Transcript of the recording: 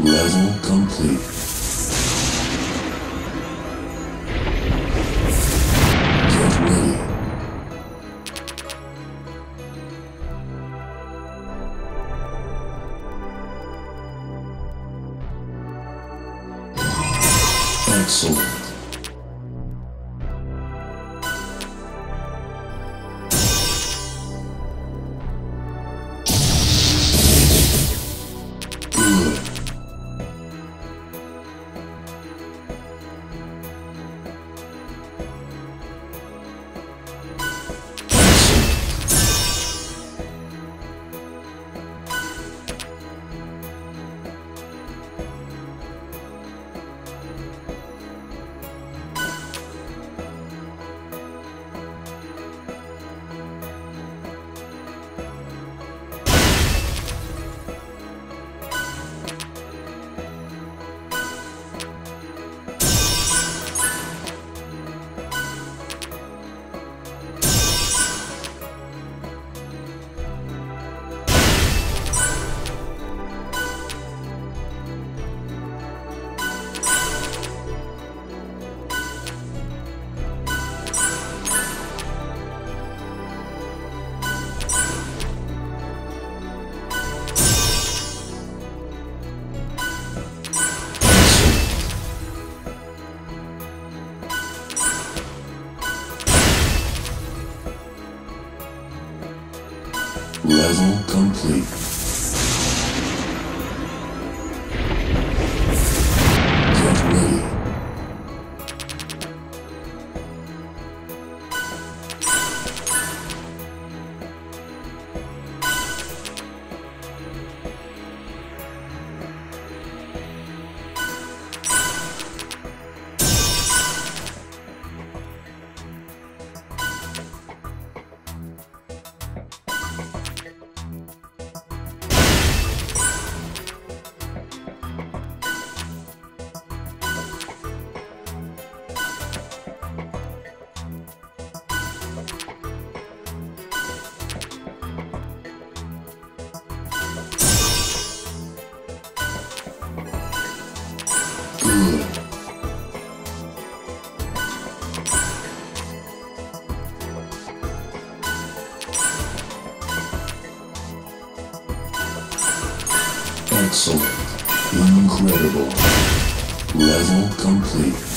Level complete. Get ready. Excellent. Level complete. Excellent. Incredible. Level complete.